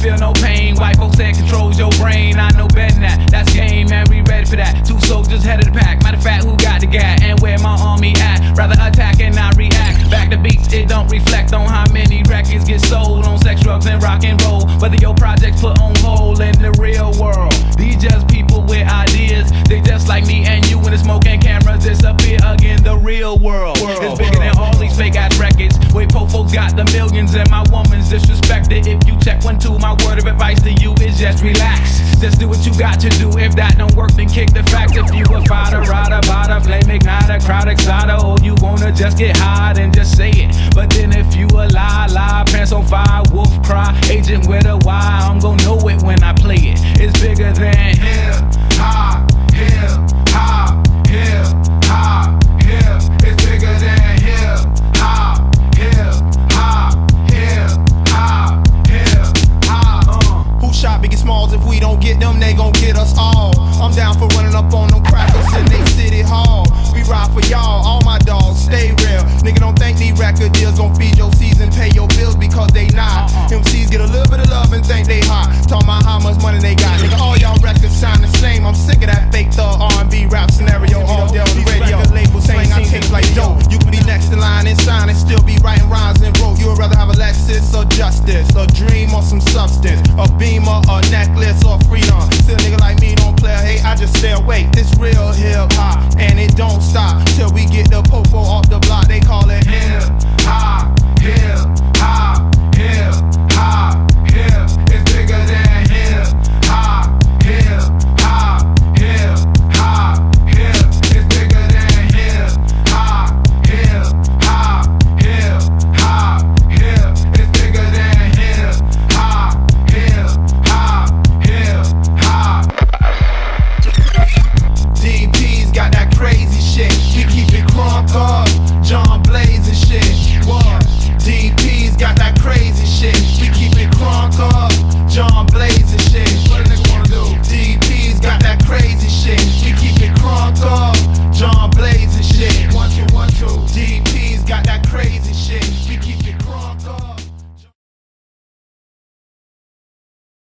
feel no pain. White folks that controls your brain. I know better than that. That's game, man. We ready for that. Two soldiers head of the pack. Matter of fact, who got the guy and where my army at? Rather attack and not react. Back to beats, it don't reflect on how many records get sold on sex, drugs, and rock and roll. Whether your projects put on hold in the real world. These just people with ideas. They just like me and you when the smoke and cameras disappear again. The real world. world. It's bigger than all these fake ass records. Wait, po folks got the millions and my woman's disrespect wonder if you check one, two. My word of advice to you is just relax. Just do what you got to do. If that don't work, then kick the facts. If you a fighter, rider, bada, flame igniter, crowd exciter, or you wanna just get high, then just say it. But then if you a lie, lie, pants on fire, wolf cry, agent with a why, I'm gon' know it when I play it. It's bigger than. if we don't get them, they gon' get us all. I'm down for running up on them crackers in they city hall. We ride for y'all, all my dogs, stay real. Nigga, don't think these record deals gon' feed your season, pay your bills because they not. MCs get a little bit of love and think they hot. Talk about how much money they got. Nigga, all y'all records sound the same. I'm sick of that fake thug R&B rap scenario all day on the radio. Labels saying I taste like dope. You could be next in line and sign and still be writing rhymes and wrote. You would rather have a Lexus or justice, a dream or some.